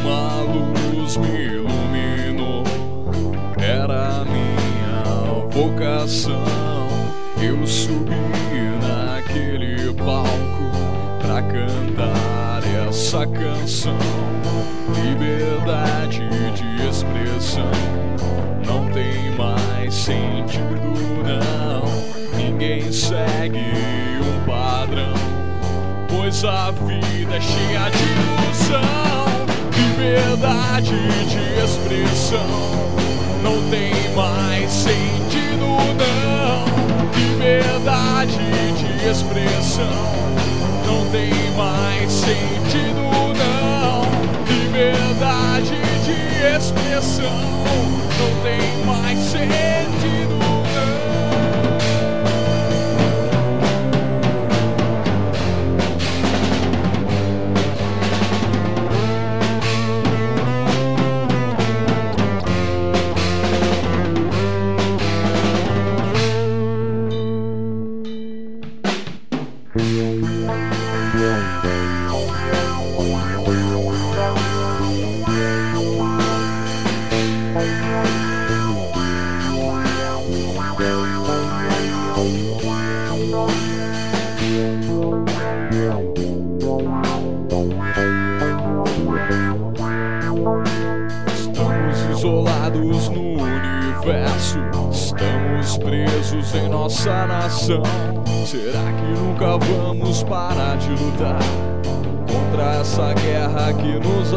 Uma luz me iluminou, era minha vocação. Eu subi naquele palco pra cantar essa canção. Liberdade de expressão não tem mais sentido, não. Ninguém segue pois a vida é cheia de ilusão. Liberdade de expressão não tem mais sentido, não. Liberdade de expressão não tem mais sentido, não. Liberdade de expressão não tem mais sentido, não.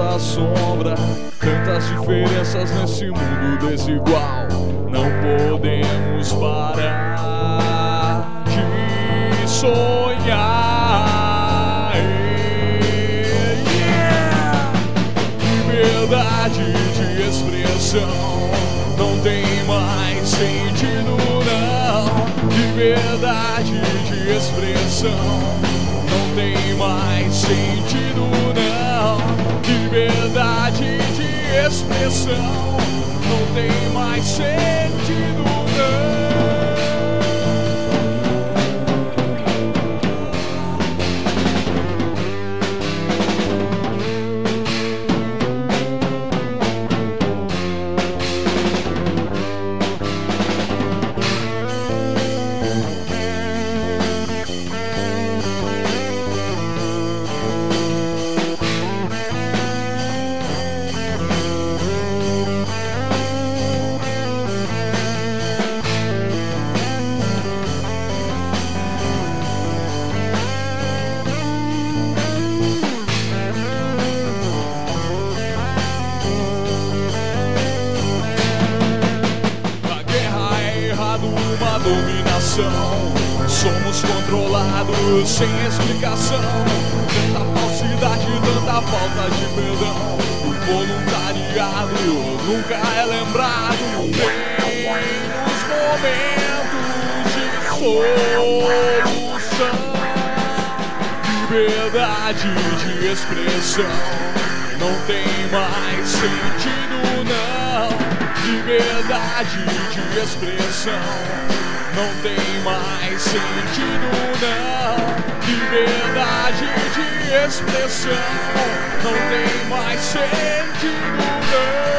Que nos assombra. Tantas diferenças nesse mundo desigual. Não podemos parar de sonhar. Yeah! Liberdade de expressão não tem mais sentido, não. Liberdade de expressão não tem mais sentido, não. Liberdade de expressão não tem mais sentido, não. Sem explicação. Tanta falsidade, tanta falta de perdão. O voluntariado nunca é lembrado. Nem nos momentos de solução. Liberdade de expressão não tem mais sentido. Liberdade de expressão não tem mais sentido, não. Liberdade de expressão não tem mais sentido, não.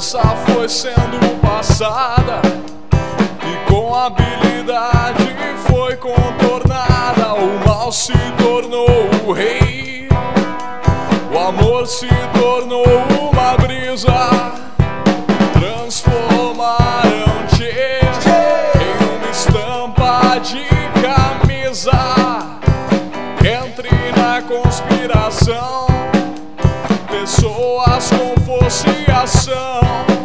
lembrança foi sendo passada e com habilidade foi contornada. O mal se tornou o rei, o amor se tornou uma brisa. Transformaram-te em uma estampa de camisa. Entre na conspiração, pessoas com associação.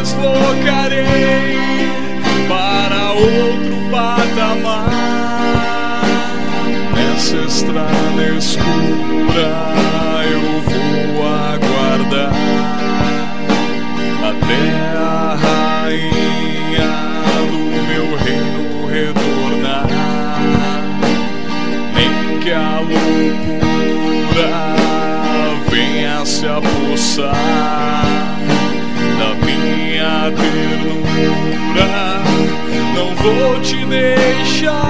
Deslocarei para outro patamar nessa estrada escura. shot.